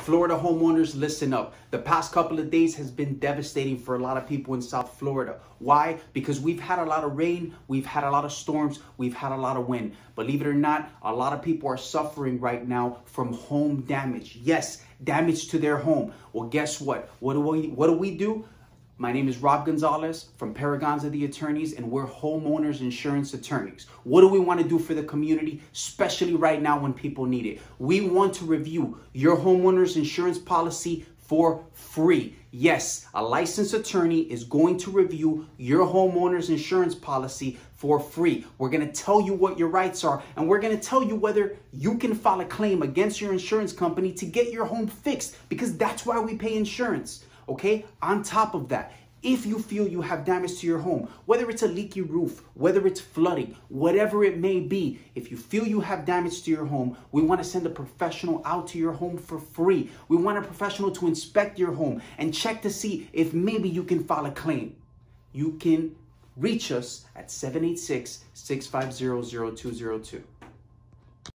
Florida homeowners, listen up. The past couple of days has been devastating for a lot of people in South Florida. Why? Because we've had a lot of rain, we've had a lot of storms, we've had a lot of wind. Believe it or not, a lot of people are suffering right now from home damage. Yes, damage to their home. Well, guess what? What do we what do we do? My name is Rob Gonzalez from PereGonza the Attorneys, and we're homeowners insurance attorneys. What do we want to do for the community, especially right now when people need it? We want to review your homeowners insurance policy for free. Yes, a licensed attorney is going to review your homeowner's insurance policy for free. We're going to tell you what your rights are, and we're going to tell you whether you can file a claim against your insurance company to get your home fixed because that's why we pay insurance. Okay, on top of that, if you feel you have damage to your home, whether it's a leaky roof, whether it's flooding, whatever it may be, if you feel you have damage to your home, we want to send a professional out to your home for free. We want a professional to inspect your home and check to see if maybe you can file a claim. You can reach us at 786 650 0202.